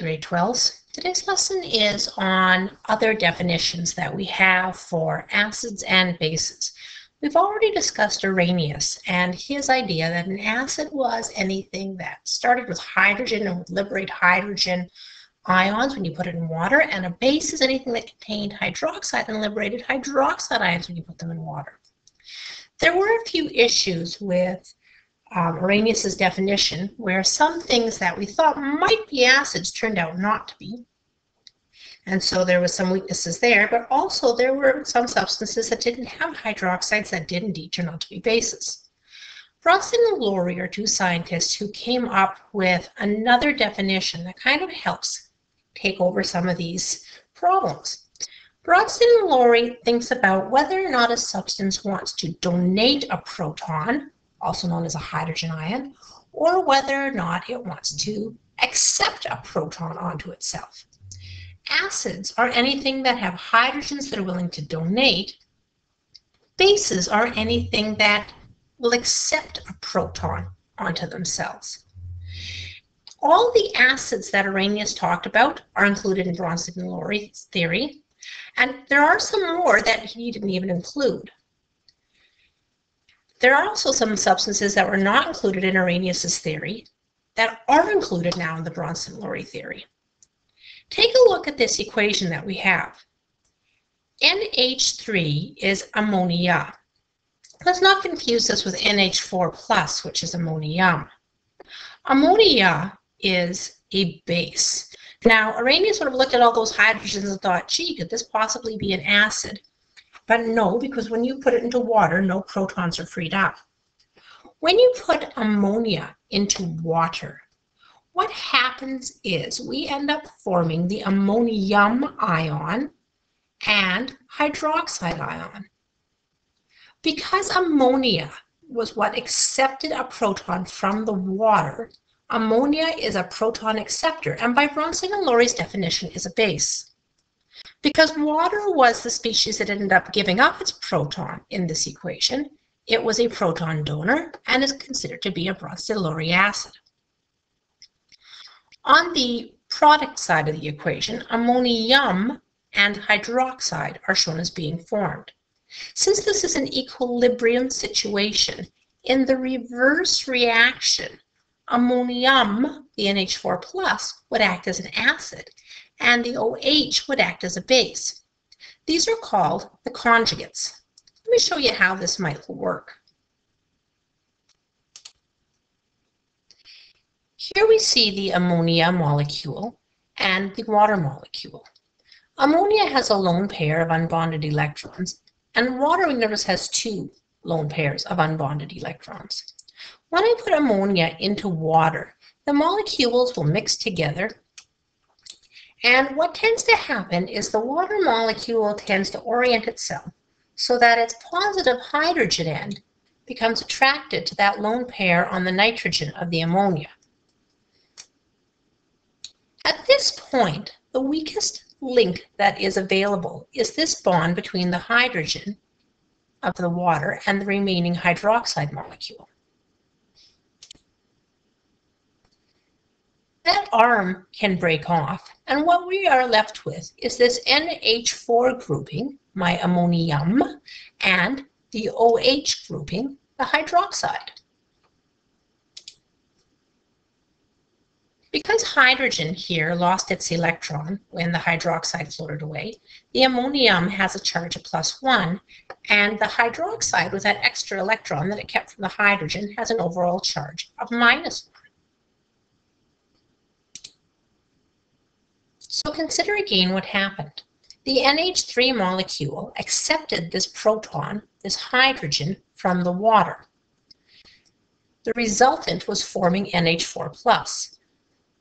Grade 12s, today's lesson is on other definitions that we have for acids and bases. We've already discussed Arrhenius and his idea that an acid was anything that started with hydrogen and would liberate hydrogen ions when you put it in water, and a base is anything that contained hydroxide and liberated hydroxide ions when you put them in water. There were a few issues with um, Arrhenius's definition, where some things that we thought might be acids turned out not to be. And so there was some weaknesses there, but also there were some substances that didn't have hydroxides that did indeed turn out to be bases. Bronsted and Lowry are two scientists who came up with another definition that kind of helps take over some of these problems. Bronsted and Lowry thinks about whether or not a substance wants to donate a proton also known as a hydrogen ion, or whether or not it wants to accept a proton onto itself. Acids are anything that have hydrogens that are willing to donate. Bases are anything that will accept a proton onto themselves. All the acids that Arrhenius talked about are included in Lowry's theory, and there are some more that he didn't even include. There are also some substances that were not included in Arrhenius's theory that are included now in the Bronsted-Lowry theory. Take a look at this equation that we have. NH3 is ammonia. Let's not confuse this with NH4 plus, which is ammonium. Ammonia is a base. Now, Arrhenius would have looked at all those hydrogens and thought, gee, could this possibly be an acid? But no, because when you put it into water, no protons are freed up. When you put ammonia into water, what happens is we end up forming the ammonium ion and hydroxide ion. Because ammonia was what accepted a proton from the water, ammonia is a proton acceptor, and by Bronsted and Lowry's definition is a base. Because water was the species that ended up giving up its proton in this equation, it was a proton donor and is considered to be a Bronsted-Lowry acid. On the product side of the equation, ammonium and hydroxide are shown as being formed. Since this is an equilibrium situation, in the reverse reaction, ammonium, the NH4 plus, would act as an acid, and the OH would act as a base. These are called the conjugates. Let me show you how this might work. Here we see the ammonia molecule and the water molecule. Ammonia has a lone pair of unbonded electrons, and water, we notice, has two lone pairs of unbonded electrons. When I put ammonia into water, the molecules will mix together and what tends to happen is the water molecule tends to orient itself so that its positive hydrogen end becomes attracted to that lone pair on the nitrogen of the ammonia. At this point, the weakest link that is available is this bond between the hydrogen of the water and the remaining hydroxide molecule. That arm can break off, and what we are left with is this NH4 grouping, my ammonium, and the OH grouping, the hydroxide. Because hydrogen here lost its electron when the hydroxide floated away, the ammonium has a charge of plus one, and the hydroxide with that extra electron that it kept from the hydrogen has an overall charge of minus So consider again what happened. The NH3 molecule accepted this proton, this hydrogen, from the water. The resultant was forming NH4+.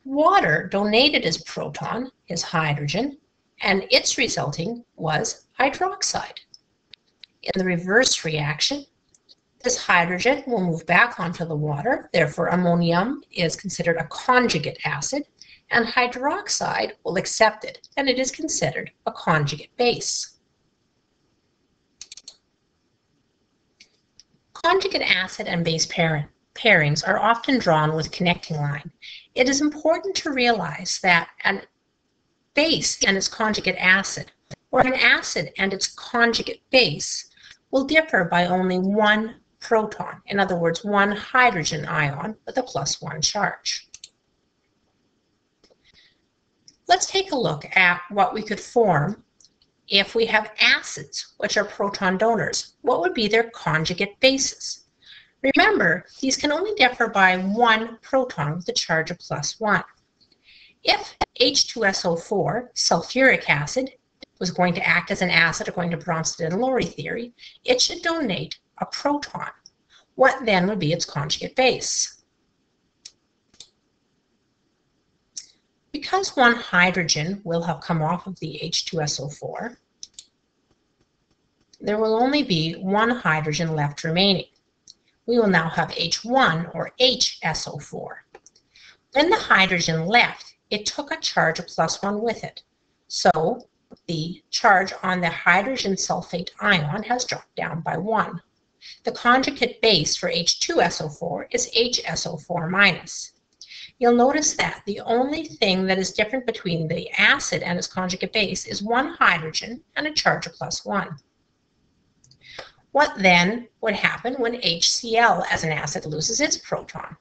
Water donated its proton, his hydrogen, and its resulting was hydroxide. In the reverse reaction, this hydrogen will move back onto the water, therefore ammonium is considered a conjugate acid, and hydroxide will accept it, and it is considered a conjugate base. Conjugate acid and base pairings are often drawn with connecting line. It is important to realize that a base and its conjugate acid, or an acid and its conjugate base, will differ by only one proton, in other words, one hydrogen ion with a plus one charge. Let's take a look at what we could form if we have acids, which are proton donors. What would be their conjugate bases? Remember, these can only differ by one proton with a charge of plus one. If H2SO4, sulfuric acid, was going to act as an acid according to Bronsted and Lowry theory, it should donate a proton. What then would be its conjugate base? Because one hydrogen will have come off of the H2SO4, there will only be one hydrogen left remaining. We will now have H1 or HSO4. When the hydrogen left, it took a charge of plus one with it. So the charge on the hydrogen sulfate ion has dropped down by one. The conjugate base for H2SO4 is HSO4 minus you'll notice that the only thing that is different between the acid and its conjugate base is one hydrogen and a charge of plus one. What then would happen when HCl as an acid loses its proton?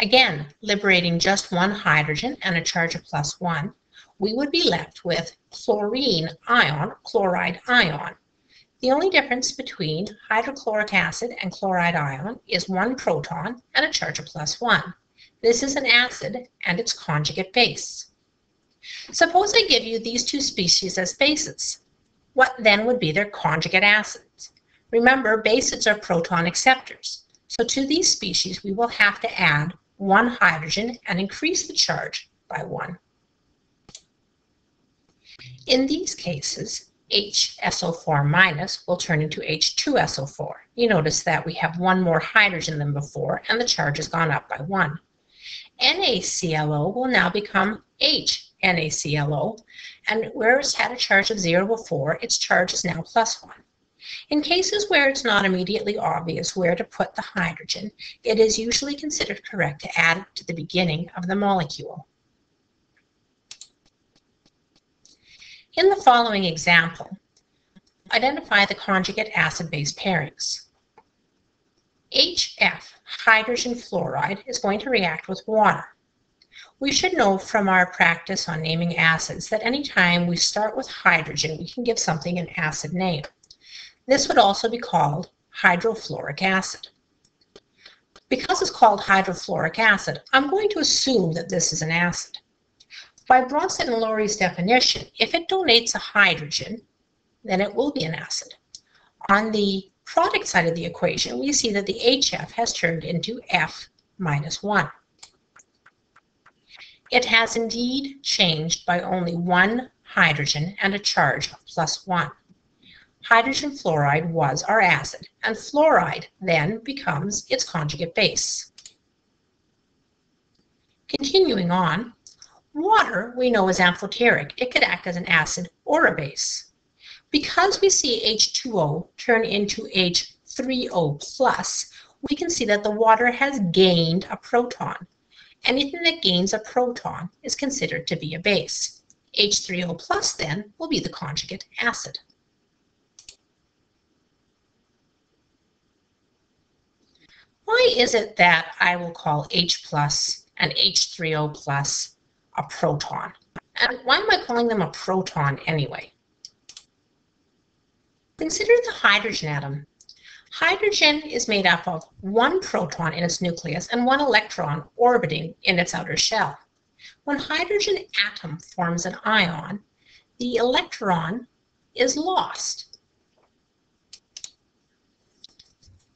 Again, liberating just one hydrogen and a charge of plus one, we would be left with chlorine ion, chloride ion. The only difference between hydrochloric acid and chloride ion is one proton and a charge of plus one. This is an acid and its conjugate base. Suppose I give you these two species as bases. What then would be their conjugate acids? Remember, bases are proton acceptors. So to these species, we will have to add one hydrogen and increase the charge by one. In these cases, HSO4 minus will turn into H2SO4. You notice that we have one more hydrogen than before and the charge has gone up by one. NaClO will now become HNaClO and where it's had a charge of zero before, its charge is now plus one. In cases where it's not immediately obvious where to put the hydrogen, it is usually considered correct to add it to the beginning of the molecule. In the following example, identify the conjugate acid-base pairings. HF, hydrogen fluoride, is going to react with water. We should know from our practice on naming acids that anytime we start with hydrogen, we can give something an acid name. This would also be called hydrofluoric acid. Because it's called hydrofluoric acid, I'm going to assume that this is an acid. By Bronsted and Lowry's definition, if it donates a hydrogen, then it will be an acid. On the product side of the equation, we see that the HF has turned into F minus 1. It has indeed changed by only one hydrogen and a charge of plus 1. Hydrogen fluoride was our acid, and fluoride then becomes its conjugate base. Continuing on, Water we know is amphoteric. It could act as an acid or a base. Because we see H2O turn into H3O+, plus, we can see that the water has gained a proton. Anything that gains a proton is considered to be a base. H3O plus then will be the conjugate acid. Why is it that I will call H plus and H3O plus a proton. And why am I calling them a proton anyway? Consider the hydrogen atom. Hydrogen is made up of one proton in its nucleus and one electron orbiting in its outer shell. When hydrogen atom forms an ion, the electron is lost.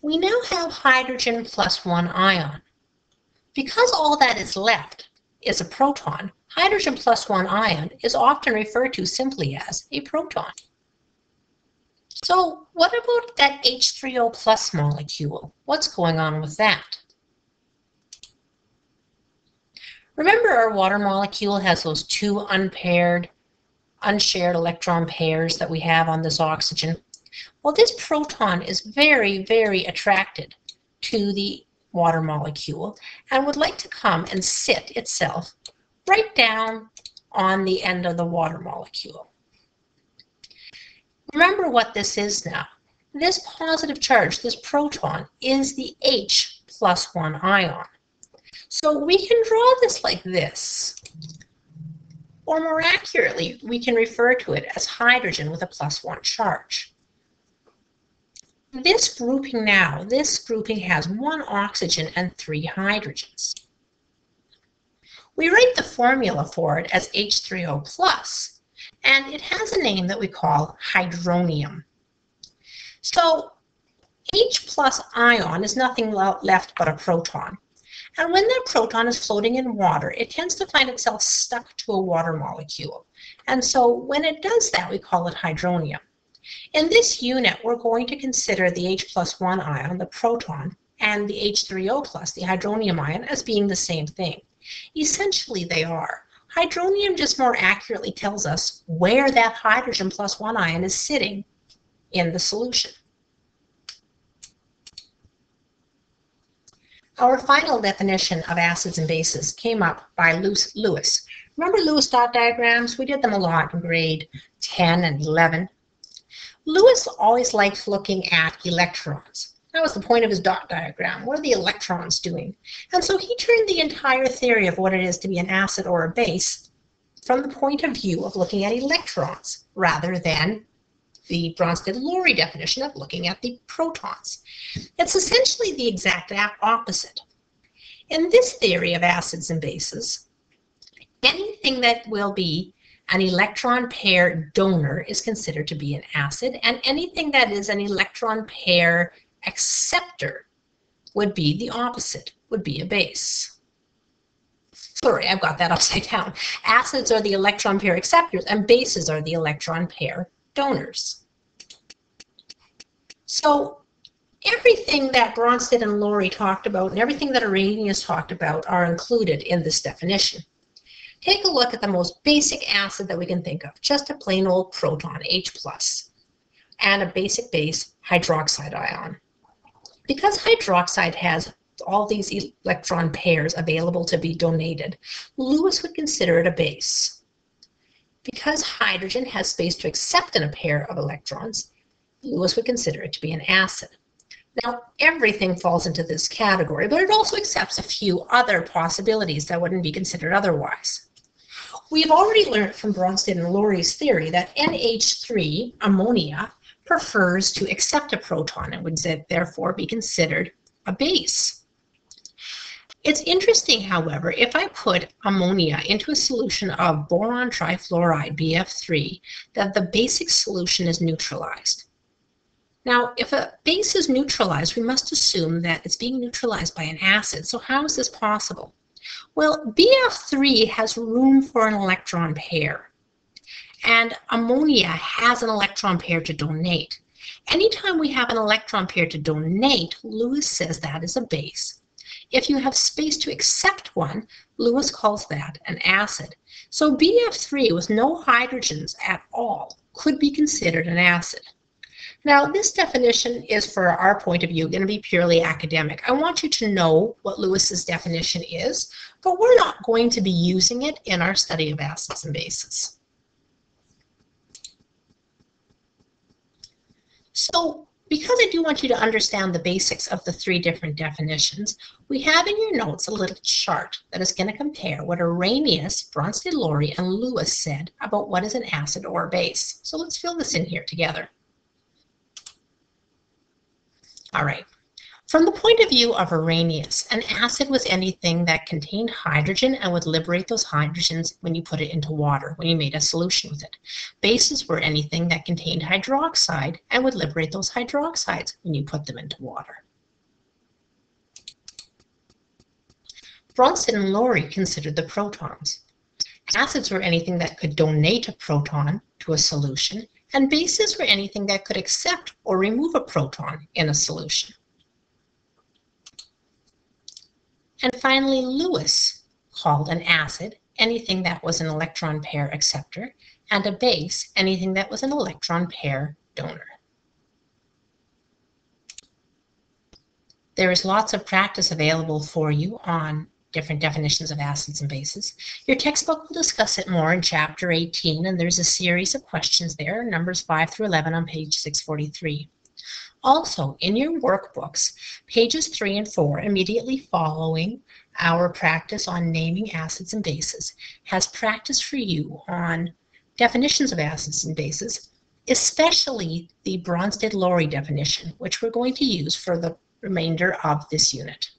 We now have hydrogen plus one ion. Because all that is left is a proton, hydrogen plus one ion is often referred to simply as a proton. So what about that H3O plus molecule? What's going on with that? Remember our water molecule has those two unpaired, unshared electron pairs that we have on this oxygen? Well, this proton is very, very attracted to the water molecule and would like to come and sit itself right down on the end of the water molecule. Remember what this is now. This positive charge, this proton, is the H plus 1 ion. So we can draw this like this. Or more accurately, we can refer to it as hydrogen with a plus 1 charge. This grouping now, this grouping has one oxygen and three hydrogens. We write the formula for it as H3O+, plus, and it has a name that we call hydronium. So H plus ion is nothing left but a proton. And when that proton is floating in water, it tends to find itself stuck to a water molecule. And so when it does that, we call it hydronium. In this unit, we're going to consider the H plus 1 ion, the proton, and the H3O plus, the hydronium ion, as being the same thing. Essentially, they are. Hydronium just more accurately tells us where that hydrogen plus 1 ion is sitting in the solution. Our final definition of acids and bases came up by Lewis. Remember Lewis dot diagrams? We did them a lot in grade 10 and 11. Lewis always liked looking at electrons. That was the point of his dot diagram. What are the electrons doing? And so he turned the entire theory of what it is to be an acid or a base from the point of view of looking at electrons rather than the Bronsted-Lowry definition of looking at the protons. It's essentially the exact opposite. In this theory of acids and bases, anything that will be an electron pair donor is considered to be an acid, and anything that is an electron pair acceptor would be the opposite, would be a base. Sorry, I've got that upside down. Acids are the electron pair acceptors, and bases are the electron pair donors. So everything that Bronsted and Lowry talked about and everything that Arrhenius talked about are included in this definition. Take a look at the most basic acid that we can think of, just a plain old proton, H+, and a basic base, hydroxide ion. Because hydroxide has all these electron pairs available to be donated, Lewis would consider it a base. Because hydrogen has space to accept in a pair of electrons, Lewis would consider it to be an acid. Now, everything falls into this category, but it also accepts a few other possibilities that wouldn't be considered otherwise. We've already learned from Bronsted and Lowry's theory that NH3, ammonia, prefers to accept a proton and would therefore be considered a base. It's interesting, however, if I put ammonia into a solution of boron trifluoride, BF3, that the basic solution is neutralized. Now, if a base is neutralized, we must assume that it's being neutralized by an acid. So how is this possible? Well, BF3 has room for an electron pair, and ammonia has an electron pair to donate. Anytime we have an electron pair to donate, Lewis says that is a base. If you have space to accept one, Lewis calls that an acid. So BF3 with no hydrogens at all could be considered an acid. Now, this definition is, for our point of view, going to be purely academic. I want you to know what Lewis's definition is, but we're not going to be using it in our study of acids and bases. So because I do want you to understand the basics of the three different definitions, we have in your notes a little chart that is going to compare what Arrhenius, Bronsted-Lowry, and Lewis said about what is an acid or a base. So let's fill this in here together. All right. From the point of view of Arrhenius, an acid was anything that contained hydrogen and would liberate those hydrogens when you put it into water, when you made a solution with it. Bases were anything that contained hydroxide and would liberate those hydroxides when you put them into water. Bronsted and Lowry considered the protons. Acids were anything that could donate a proton to a solution, and bases were anything that could accept or remove a proton in a solution. And finally, Lewis called an acid anything that was an electron pair acceptor, and a base anything that was an electron pair donor. There is lots of practice available for you on different definitions of acids and bases. Your textbook will discuss it more in chapter 18, and there's a series of questions there, numbers 5 through 11 on page 643. Also, in your workbooks, pages 3 and 4, immediately following our practice on naming acids and bases, has practice for you on definitions of acids and bases, especially the Bronsted-Lowry definition, which we're going to use for the remainder of this unit.